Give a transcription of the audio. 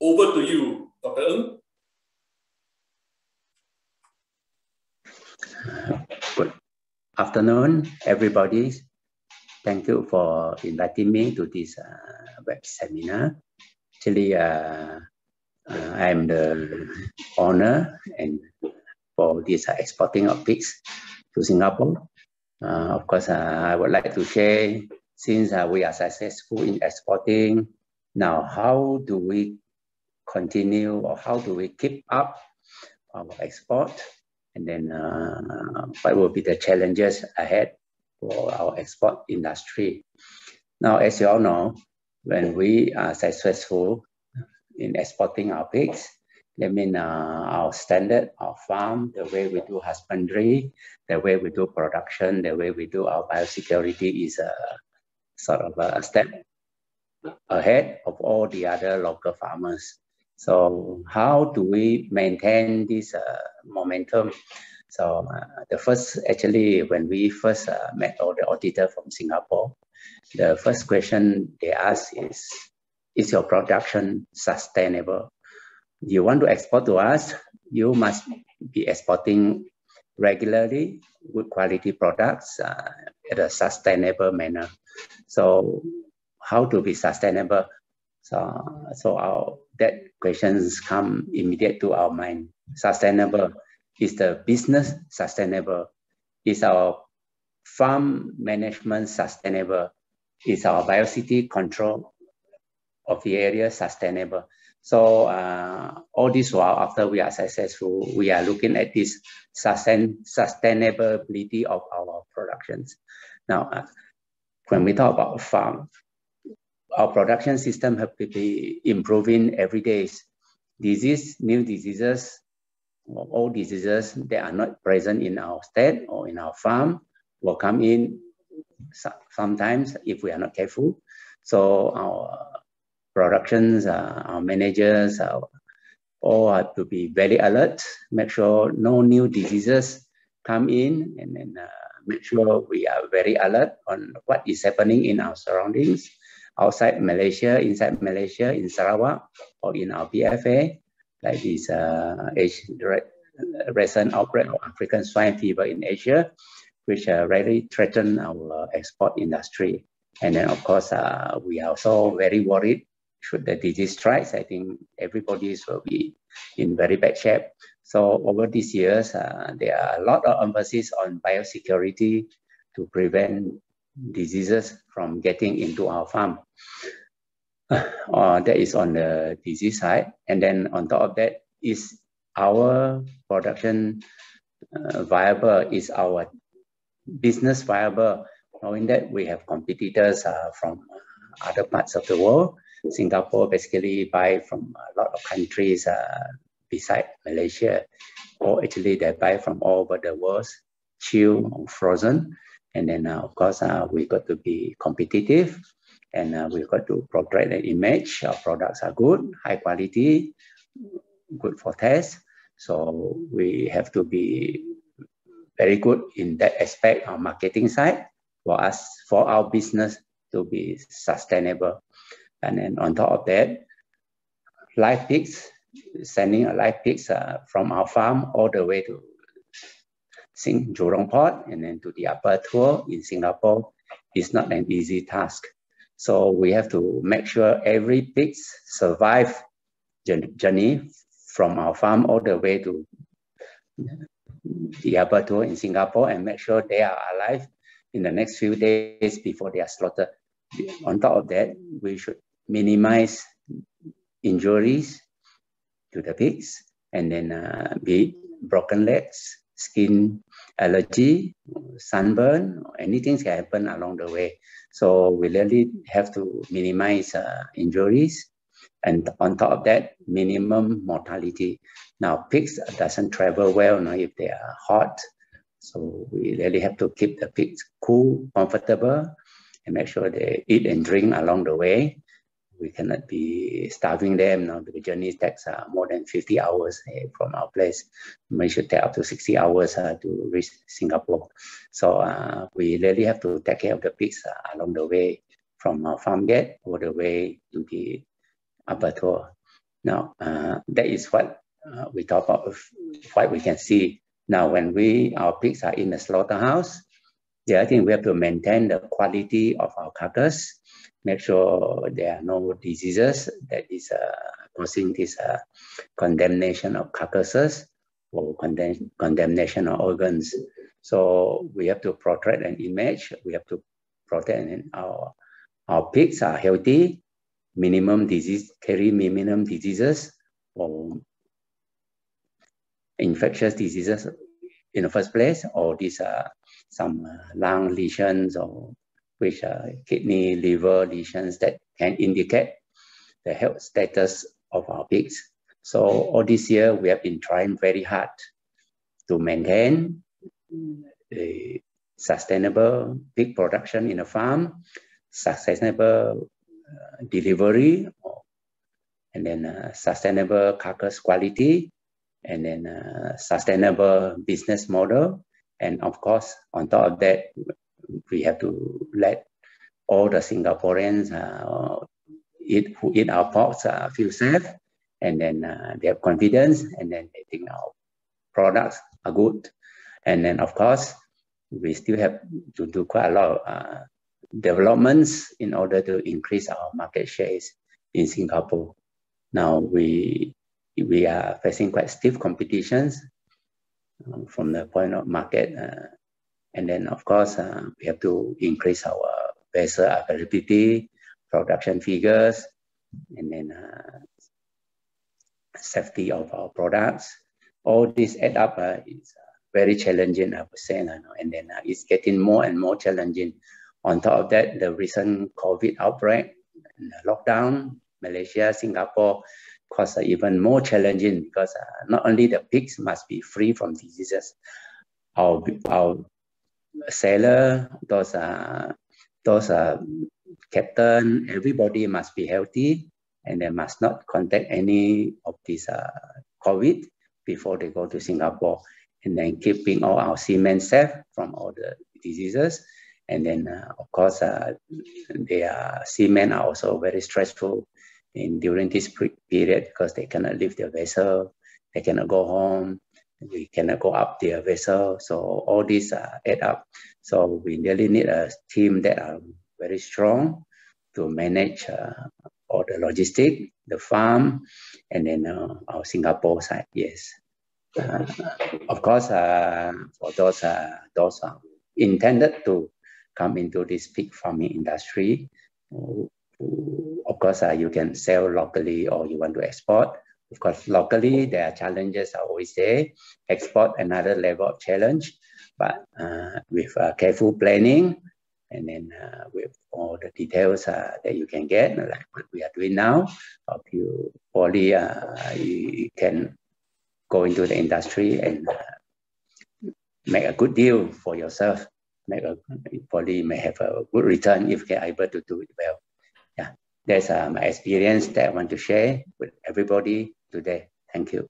Over to you, Dr. Ng. Good afternoon, everybody. Thank you for inviting me to this uh, web seminar. Actually, uh, uh, I'm the owner and for this uh, exporting of pigs to Singapore. Uh, of course, uh, I would like to share since we are successful in exporting, now how do we continue or how do we keep up our export? And then uh, what will be the challenges ahead for our export industry? Now, as you all know, when we are successful in exporting our pigs, that means uh, our standard, our farm, the way we do husbandry, the way we do production, the way we do our biosecurity is a sort of a step ahead of all the other local farmers. So how do we maintain this uh, momentum? So uh, the first, actually, when we first uh, met all the auditor from Singapore, the first question they ask is, is your production sustainable? You want to export to us, you must be exporting regularly, good quality products uh, at a sustainable manner. So how to be sustainable? So, so our, that questions come immediate to our mind. Sustainable is the business sustainable? Is our farm management sustainable? Is our biosecurity control of the area sustainable? So uh, all this while after we are successful, we are looking at this sustain, sustainability of our productions. Now, uh, when we talk about farm, our production system have to be improving every day. Disease, new diseases, all diseases that are not present in our state or in our farm will come in sometimes if we are not careful. So our productions, uh, our managers, our, all have to be very alert, make sure no new diseases come in and then uh, make sure we are very alert on what is happening in our surroundings outside Malaysia, inside Malaysia, in Sarawak, or in our BFA, like this uh, recent outbreak of African swine fever in Asia, which uh, really threaten our export industry. And then, of course, uh, we are also very worried should the disease strikes. I think everybody will be in very bad shape. So over these years, uh, there are a lot of emphasis on biosecurity to prevent diseases from getting into our farm. Uh, that is on the disease side. And then on top of that is our production uh, viable, is our business viable, knowing that we have competitors uh, from other parts of the world. Singapore basically buy from a lot of countries uh, beside Malaysia, or actually they buy from all over the world, chilled or frozen. And then, uh, of course, uh, we got to be competitive and uh, we've got to portray the image. Our products are good, high quality, good for test. So we have to be very good in that aspect, our marketing side, for us, for our business to be sustainable. And then on top of that, live pigs, sending a live pigs uh, from our farm all the way to Sing Jurong Port and then to the abattoir in Singapore is not an easy task. So we have to make sure every pig survive journey from our farm all the way to the abattoir in Singapore and make sure they are alive in the next few days before they are slaughtered. On top of that, we should minimize injuries to the pigs and then uh, be broken legs, skin allergy, sunburn, anything can happen along the way. So we really have to minimize uh, injuries. And on top of that, minimum mortality. Now, pigs doesn't travel well now if they are hot. So we really have to keep the pigs cool, comfortable, and make sure they eat and drink along the way we cannot be starving them. Now the journey takes uh, more than 50 hours uh, from our place. Should take up to 60 hours uh, to reach Singapore. So uh, we really have to take care of the pigs uh, along the way from our farm gate all the way to the abattoir. Now, uh, that is what we talk about, what we can see. Now, when we, our pigs are in the slaughterhouse, the other thing we have to maintain the quality of our carcass, make sure there are no diseases that is uh, causing this uh, condemnation of carcasses or condemn, condemnation of organs. So we have to protect an image. We have to protect our our pigs are healthy, minimum disease carry minimum diseases or infectious diseases in the first place, or these are some uh, lung lesions or which are kidney, liver lesions that can indicate the health status of our pigs. So all this year, we have been trying very hard to maintain a sustainable pig production in a farm, sustainable uh, delivery, and then uh, sustainable carcass quality, and then uh, sustainable business model. And of course, on top of that, we have to let all the Singaporeans uh, eat, who eat our pork uh, feel safe and then uh, they have confidence and then they think our products are good and then of course we still have to do quite a lot of uh, developments in order to increase our market shares in Singapore. Now we we are facing quite stiff competitions um, from the point of market, uh, and then of course uh, we have to increase our vessel availability, production figures, and then uh, safety of our products. All this add up uh, is uh, very challenging, I would say, and then uh, it's getting more and more challenging. On top of that, the recent COVID outbreak, lockdown, Malaysia, Singapore, cause uh, even more challenging because uh, not only the pigs must be free from diseases, our, our sailor, those, are those uh, captain, everybody must be healthy and they must not contact any of this uh, COVID before they go to Singapore. And then keeping all our seamen safe from all the diseases. And then, uh, of course, uh, their seamen are also very stressful in during this period because they cannot leave their vessel, they cannot go home, we cannot go up their vessel. So all these uh, add up. So we really need a team that are very strong to manage uh, all the logistic, the farm, and then uh, our Singapore side. Yes, uh, of course, uh, for those uh, those uh, intended to come into this pig farming industry, of course, uh, you can sell locally or you want to export. Of course, locally there are challenges are always there. Export another level of challenge, but with careful planning and then uh, with all the details uh, that you can get, like what we are doing now, of you probably uh, you can go into the industry and uh, make a good deal for yourself. Make a may have a good return if you're able to do it well. Yeah, that's uh, my experience that I want to share with everybody today. Thank you.